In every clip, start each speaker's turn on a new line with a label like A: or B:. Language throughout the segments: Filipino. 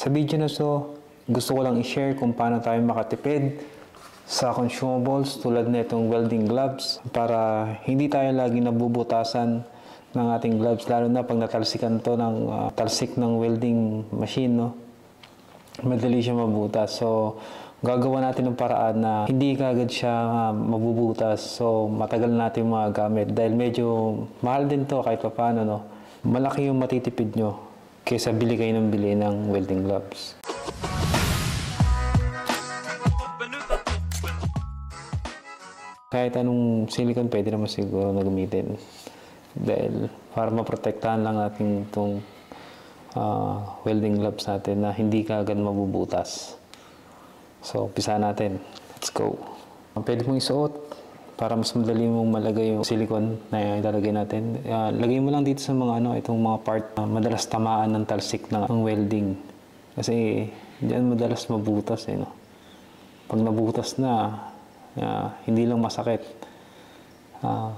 A: Sa video na to, gusto ko lang i-share kung paano tayo makatipid sa consumables tulad na itong welding gloves para hindi tayo lagi nabubutasan ng ating gloves lalo na pag natalsikan to ng ah, talsik ng welding machine no? Madali siya mabutas. So gagawa natin ng paraan na hindi kagad siya ah, mabubutas. So matagal natin magagamit dahil medyo mahal din to kahit pa paano no? Malaki yung matitipid nyo kaysa bili kayo ng bili ng welding gloves kahit anong silicone pwede naman siguro na gamitin. Dahil para maprotektahan lang natin itong ah, welding gloves natin na hindi ka agad mabubutas. So, umpisa natin. Let's go. Pwede mong isuot para mas madali mong malagay yung silicone na ilalagay natin. Ah, lagay mo lang dito sa mga ano, itong mga part na madalas tamaan ng talsik ng, ng welding. Kasi diyan madalas mabutas eh, no? Pag nabutas na, ah, hindi lang masakit. Ah,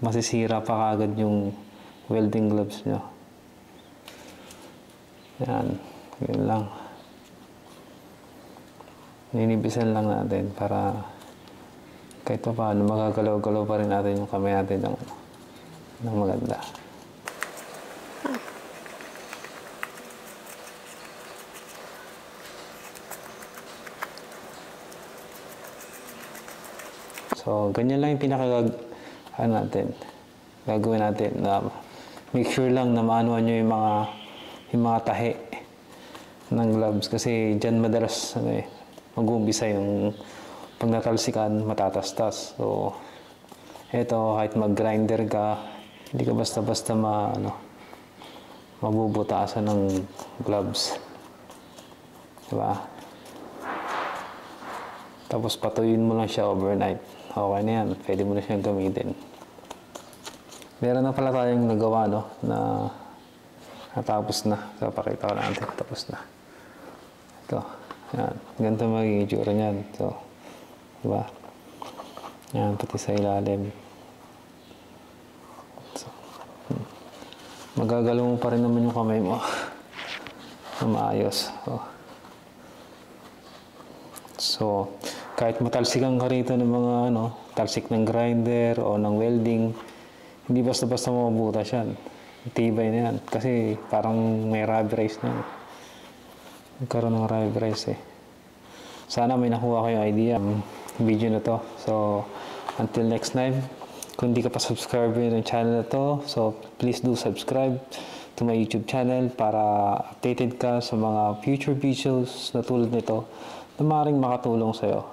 A: masisira pa kagad yung welding gloves nyo. Yan. Yun lang. Ninibisan lang natin para kahit pa paano magagalaw-galaw pa rin natin yung kamay natin ng, ng maganda. So, ganyan lang yung pinaka ano natin, gagawin natin na make sure lang na maanuhan nyo yung mga yung mga tahi ng gloves kasi dyan madalas ano eh, mag-uumpisa yung pag natalsikan matatastas. So, eto kahit mag-grinder ka, hindi ka basta-basta ma, ano, mabubutasan ng gloves. Diba? Tapos patuyuin mo lang siya overnight. Okay na yan. Pwede mo na siyang gamitin. Meron na pala tayong nagawa, no? Na natapos na. So, pakita ko natin. Tapos na. Ito. Yan. Ganito magiging itsura niyan. So, diba? Yan, pati sa ilalim. So, hmm. magagalaw mo pa rin naman yung kamay mo. na maayos. So, So, kahit matalsikan ka rito ng mga ano, talsik ng grinder o ng welding, hindi basta-basta mabubutas yan. Tibay na yan. Kasi parang may rubberize na. yan. Nagkaroon ng rubberize eh. Sana may nakuha kayong idea video na to. So, until next time, kung hindi ka pa subscriber ng channel na to, so please do subscribe to my YouTube channel para updated ka sa mga future videos na tulad nito na maaaring makatulong sa'yo.